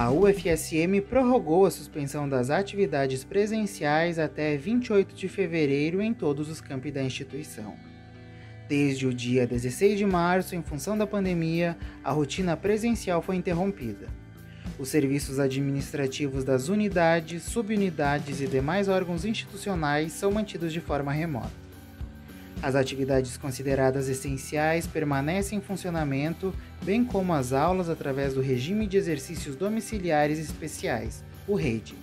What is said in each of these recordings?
a UFSM prorrogou a suspensão das atividades presenciais até 28 de fevereiro em todos os campi da instituição. Desde o dia 16 de março, em função da pandemia, a rotina presencial foi interrompida. Os serviços administrativos das unidades, subunidades e demais órgãos institucionais são mantidos de forma remota. As atividades consideradas essenciais permanecem em funcionamento, bem como as aulas através do Regime de Exercícios Domiciliares Especiais, o REID.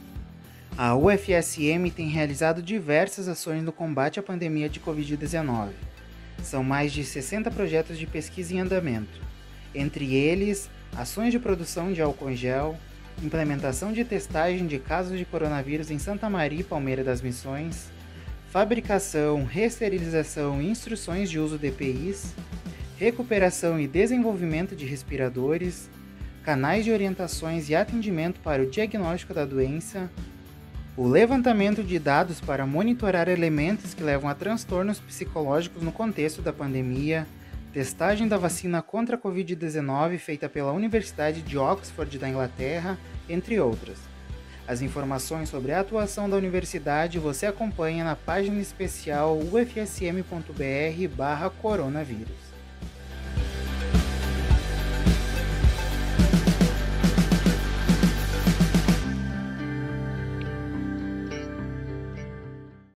A UFSM tem realizado diversas ações no combate à pandemia de Covid-19. São mais de 60 projetos de pesquisa em andamento, entre eles ações de produção de álcool em gel, implementação de testagem de casos de coronavírus em Santa Maria e Palmeira das Missões, fabricação, resterilização e instruções de uso de EPIs, recuperação e desenvolvimento de respiradores, canais de orientações e atendimento para o diagnóstico da doença, o levantamento de dados para monitorar elementos que levam a transtornos psicológicos no contexto da pandemia, testagem da vacina contra a Covid-19 feita pela Universidade de Oxford da Inglaterra, entre outras. As informações sobre a atuação da universidade você acompanha na página especial ufsm.br/coronavírus.